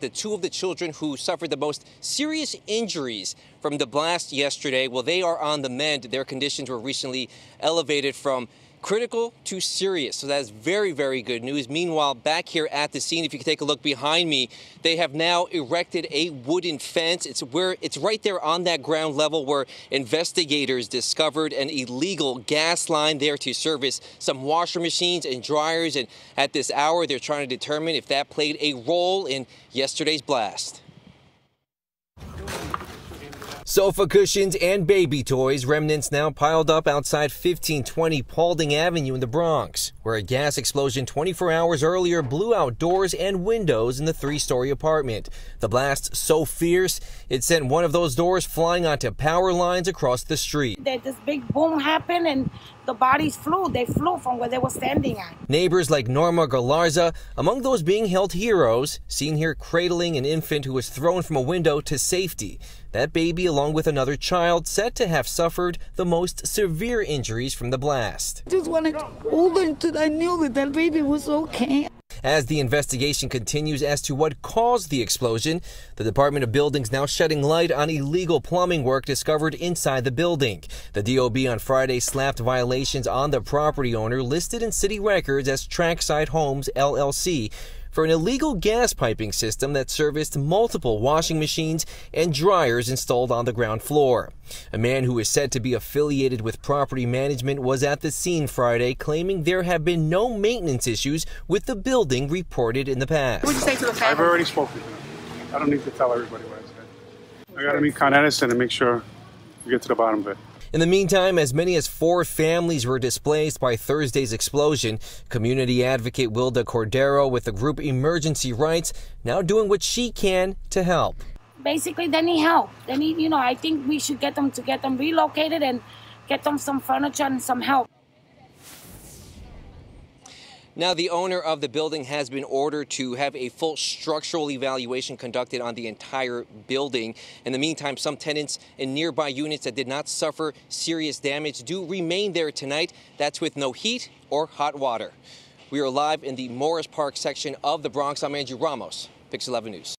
The two of the children who suffered the most serious injuries from the blast yesterday, well, they are on the mend. Their conditions were recently elevated from critical to serious. So that's very, very good news. Meanwhile, back here at the scene, if you can take a look behind me, they have now erected a wooden fence. It's where it's right there on that ground level where investigators discovered an illegal gas line there to service some washer machines and dryers. And at this hour, they're trying to determine if that played a role in yesterday's blast. Sofa cushions and baby toys, remnants now piled up outside 1520 Paulding Avenue in the Bronx, where a gas explosion 24 hours earlier blew out doors and windows in the three story apartment. The blast so fierce, it sent one of those doors flying onto power lines across the street. That This big boom happened and the bodies flew. They flew from where they were standing at. Neighbors like Norma Galarza, among those being held heroes, seen here cradling an infant who was thrown from a window to safety. That baby, along with another child, said to have suffered the most severe injuries from the blast. Just wanted to hold until I knew that that baby was okay. As the investigation continues as to what caused the explosion, the Department of Buildings now shedding light on illegal plumbing work discovered inside the building. The DOB on Friday slapped violations on the property owner listed in city records as Trackside Homes LLC for an illegal gas piping system that serviced multiple washing machines and dryers installed on the ground floor. A man who is said to be affiliated with property management was at the scene Friday, claiming there have been no maintenance issues with the building reported in the past. What would you say to the family? I've already spoken to them. I don't need to tell everybody what I said. I got to meet Con Edison and make sure we get to the bottom of it. In the meantime, as many as four families were displaced by Thursday's explosion. Community advocate Wilda Cordero with the group Emergency Rights now doing what she can to help. Basically, they need help. They need, you know, I think we should get them to get them relocated and get them some furniture and some help. Now, the owner of the building has been ordered to have a full structural evaluation conducted on the entire building. In the meantime, some tenants in nearby units that did not suffer serious damage do remain there tonight. That's with no heat or hot water. We are live in the Morris Park section of the Bronx. I'm Andrew Ramos, Pix 11 News.